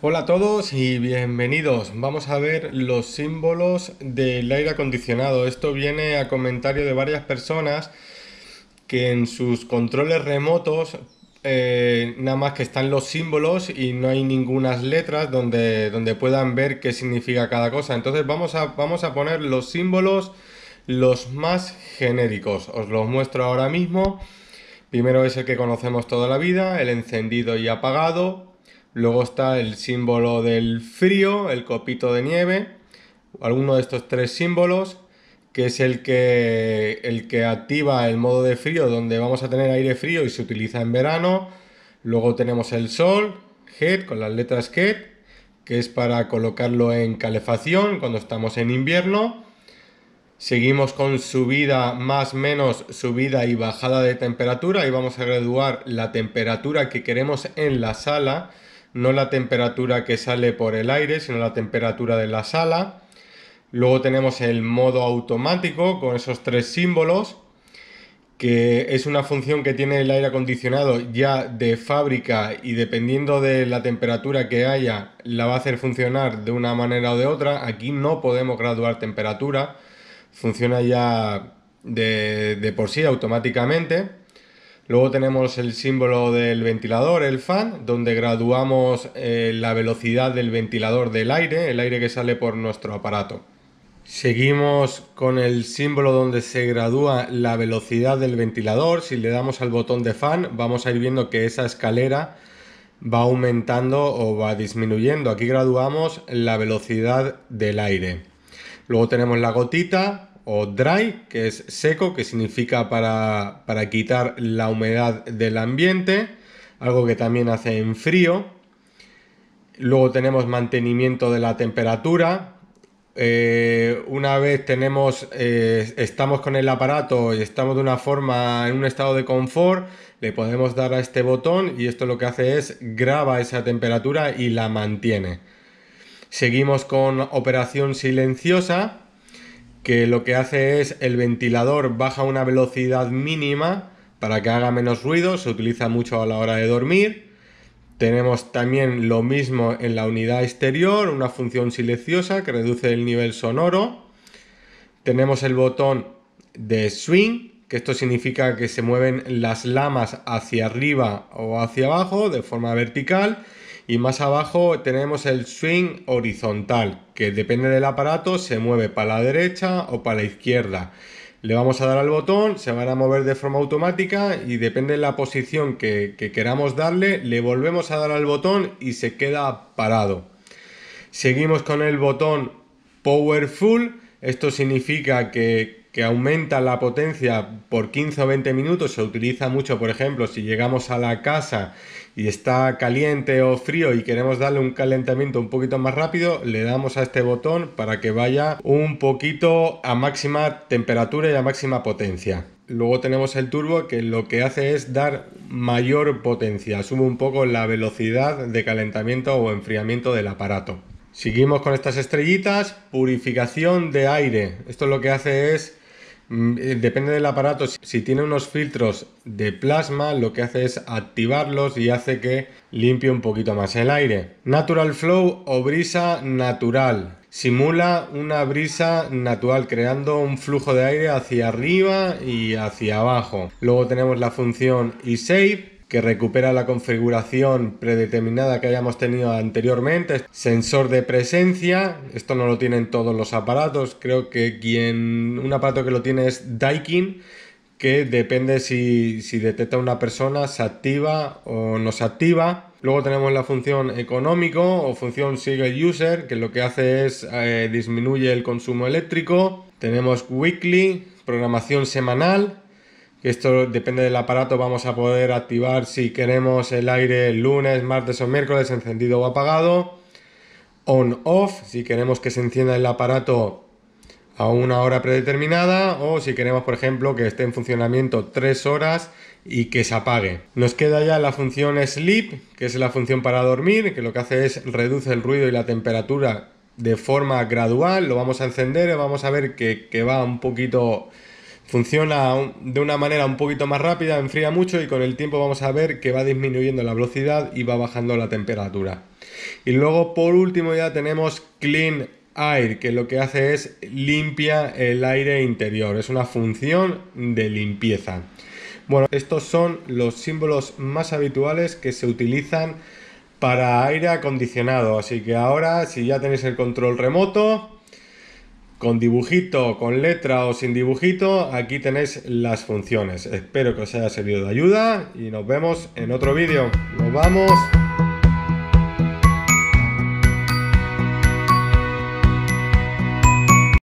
Hola a todos y bienvenidos. Vamos a ver los símbolos del aire acondicionado. Esto viene a comentario de varias personas que en sus controles remotos eh, nada más que están los símbolos y no hay ninguna letras donde, donde puedan ver qué significa cada cosa. Entonces vamos a, vamos a poner los símbolos los más genéricos. Os los muestro ahora mismo. Primero es el que conocemos toda la vida, el encendido y apagado. Luego está el símbolo del frío, el copito de nieve. Alguno de estos tres símbolos que es el que, el que activa el modo de frío, donde vamos a tener aire frío y se utiliza en verano. Luego tenemos el sol, head, con las letras head, que es para colocarlo en calefacción cuando estamos en invierno. Seguimos con subida más menos subida y bajada de temperatura y vamos a graduar la temperatura que queremos en la sala, no la temperatura que sale por el aire, sino la temperatura de la sala. Luego tenemos el modo automático con esos tres símbolos, que es una función que tiene el aire acondicionado ya de fábrica y dependiendo de la temperatura que haya, la va a hacer funcionar de una manera o de otra. Aquí no podemos graduar temperatura, funciona ya de, por sí automáticamente. Luego tenemos el símbolo del ventilador, el fan, donde graduamos eh, la velocidad del ventilador del aire, el aire que sale por nuestro aparato. Seguimos con el símbolo donde se gradúa la velocidad del ventilador. Si le damos al botón de fan, vamos a ir viendo que esa escalera va aumentando o va disminuyendo. Aquí graduamos la velocidad del aire. Luego tenemos la gotita o dry, que es seco, que significa para, para quitar la humedad del ambiente, algo que también hace en frío. Luego tenemos mantenimiento de la temperatura, eh, una vez tenemos, eh, estamos con el aparato y estamos de una forma, en un estado de confort, le podemos dar a este botón y esto lo que hace es graba esa temperatura y la mantiene. Seguimos con operación silenciosa, que lo que hace es el ventilador baja una velocidad mínima para que haga menos ruido, se utiliza mucho a la hora de dormir. Tenemos también lo mismo en la unidad exterior, una función silenciosa que reduce el nivel sonoro. Tenemos el botón de swing, que esto significa que se mueven las lamas hacia arriba o hacia abajo de forma vertical. Y más abajo tenemos el swing horizontal, que depende del aparato, se mueve para la derecha o para la izquierda. Le vamos a dar al botón, se van a mover de forma automática y depende de la posición que, queramos darle, le volvemos a dar al botón y se queda parado. Seguimos con el botón Powerful, esto significa que, que aumenta la potencia por 15 o 20 minutos, se utiliza mucho, por ejemplo, si llegamos a la casa y está caliente o frío y queremos darle un calentamiento un poquito más rápido, le damos a este botón para que vaya un poquito a máxima temperatura y a máxima potencia. Luego tenemos el turbo que lo que hace es dar mayor potencia, sube un poco la velocidad de calentamiento o enfriamiento del aparato. Seguimos con estas estrellitas, purificación de aire. Esto lo que hace es depende del aparato, si tiene unos filtros de plasma, lo que hace es activarlos y hace que limpie un poquito más el aire. Natural Flow o brisa natural. Simula una brisa natural creando un flujo de aire hacia arriba y hacia abajo. Luego tenemos la función eSave que recupera la configuración predeterminada que hayamos tenido anteriormente. Sensor de presencia, esto no lo tienen todos los aparatos, creo que quien un aparato que lo tiene es Daikin, que depende si, detecta una persona, se activa o no se activa. Luego tenemos la función económico o función Single User, que lo que hace es eh, disminuye el consumo eléctrico. Tenemos Weekly, programación semanal, esto depende del aparato, vamos a poder activar si queremos el aire lunes, martes o miércoles encendido o apagado. On-off, si queremos que se encienda el aparato a una hora predeterminada o si queremos, por ejemplo, que esté en funcionamiento tres horas y que se apague. Nos queda ya la función sleep, que es la función para dormir, que lo que hace es reduce el ruido y la temperatura de forma gradual. Lo vamos a encender y vamos a ver que, que va un poquito Funciona de una manera un poquito más rápida, enfría mucho y con el tiempo vamos a ver que va disminuyendo la velocidad y va bajando la temperatura. Y luego por último ya tenemos Clean Air, que lo que hace es limpia el aire interior. Es una función de limpieza. Bueno, estos son los símbolos más habituales que se utilizan para aire acondicionado. Así que ahora, si ya tenéis el control remoto, con dibujito, con letra o sin dibujito, aquí tenéis las funciones. Espero que os haya servido de ayuda y nos vemos en otro vídeo. Nos vamos.